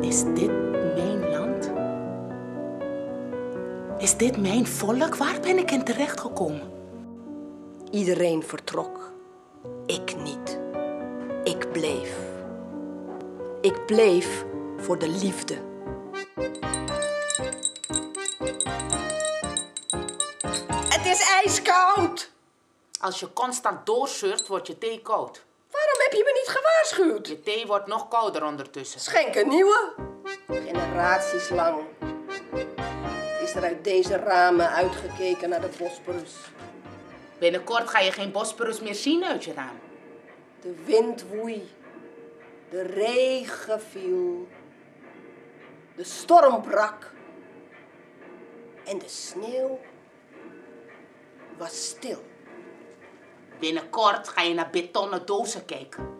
Is dit mijn land? Is dit mijn volk? Waar ben ik in terechtgekomen? Iedereen vertrok. Ik niet. Ik bleef. Ik bleef voor de liefde. Het is ijskoud! Als je constant doorzeurt, wordt je thee koud. Heb je me niet gewaarschuwd? Je thee wordt nog kouder ondertussen. Schenk een nieuwe. Generaties lang is er uit deze ramen uitgekeken naar de Bosporus. Binnenkort ga je geen Bosporus meer zien uit je raam. De wind woei. De regen viel. De storm brak. En de sneeuw was stil. Binnenkort ga je naar betonnen dozen kijken.